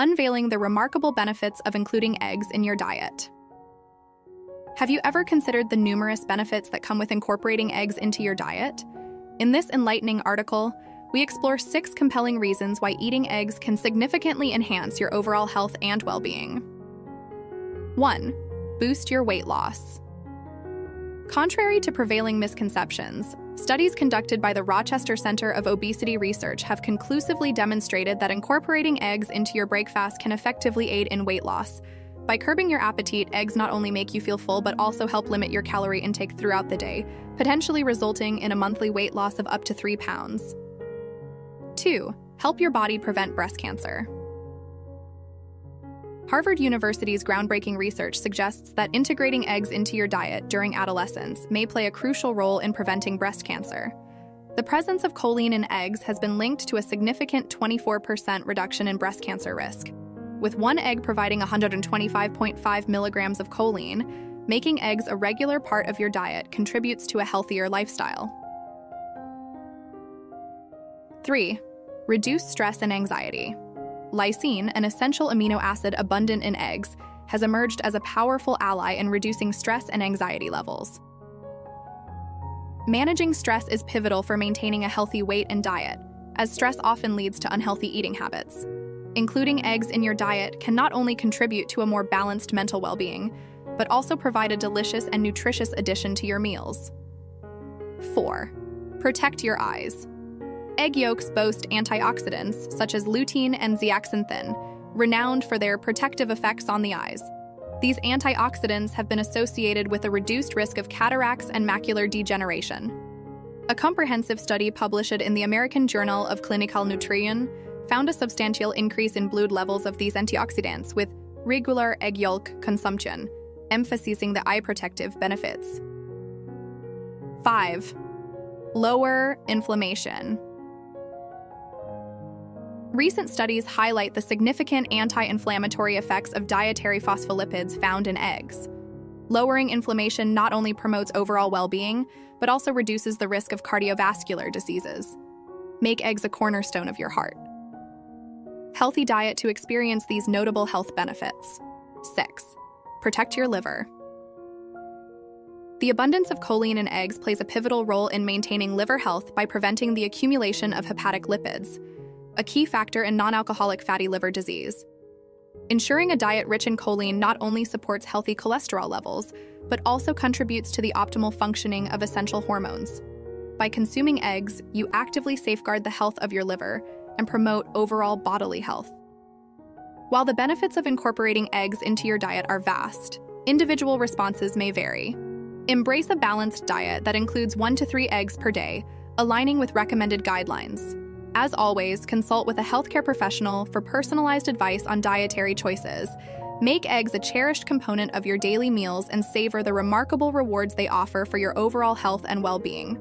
unveiling the remarkable benefits of including eggs in your diet. Have you ever considered the numerous benefits that come with incorporating eggs into your diet? In this enlightening article, we explore six compelling reasons why eating eggs can significantly enhance your overall health and well being. 1. Boost your weight loss. Contrary to prevailing misconceptions, studies conducted by the Rochester Center of Obesity Research have conclusively demonstrated that incorporating eggs into your breakfast can effectively aid in weight loss. By curbing your appetite, eggs not only make you feel full but also help limit your calorie intake throughout the day, potentially resulting in a monthly weight loss of up to 3 pounds. 2. Help your body prevent breast cancer. Harvard University's groundbreaking research suggests that integrating eggs into your diet during adolescence may play a crucial role in preventing breast cancer. The presence of choline in eggs has been linked to a significant 24% reduction in breast cancer risk, with one egg providing 125.5 milligrams of choline. Making eggs a regular part of your diet contributes to a healthier lifestyle. 3. Reduce stress and anxiety. Lysine, an essential amino acid abundant in eggs, has emerged as a powerful ally in reducing stress and anxiety levels. Managing stress is pivotal for maintaining a healthy weight and diet, as stress often leads to unhealthy eating habits. Including eggs in your diet can not only contribute to a more balanced mental well being, but also provide a delicious and nutritious addition to your meals. 4. Protect your eyes. Egg yolks boast antioxidants such as lutein and zeaxanthin, renowned for their protective effects on the eyes. These antioxidants have been associated with a reduced risk of cataracts and macular degeneration. A comprehensive study published in the American Journal of Clinical Nutrition found a substantial increase in blood levels of these antioxidants with regular egg yolk consumption, emphasizing the eye protective benefits. 5. Lower inflammation. Recent studies highlight the significant anti inflammatory effects of dietary phospholipids found in eggs. Lowering inflammation not only promotes overall well being, but also reduces the risk of cardiovascular diseases. Make eggs a cornerstone of your heart. Healthy diet to experience these notable health benefits. 6. Protect your liver. The abundance of choline in eggs plays a pivotal role in maintaining liver health by preventing the accumulation of hepatic lipids, a key factor in non alcoholic fatty liver disease. Ensuring a diet rich in choline not only supports healthy cholesterol levels, but also contributes to the optimal functioning of essential hormones. By consuming eggs, you actively safeguard the health of your liver and promote overall bodily health. While the benefits of incorporating eggs into your diet are vast, individual responses may vary. Embrace a balanced diet that includes one to three eggs per day, aligning with recommended guidelines. As always, consult with a healthcare professional for personalized advice on dietary choices. Make eggs a cherished component of your daily meals and savor the remarkable rewards they offer for your overall health and well being.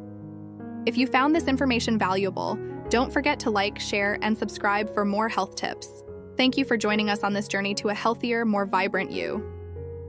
If you found this information valuable, don't forget to like, share, and subscribe for more health tips. Thank you for joining us on this journey to a healthier, more vibrant you.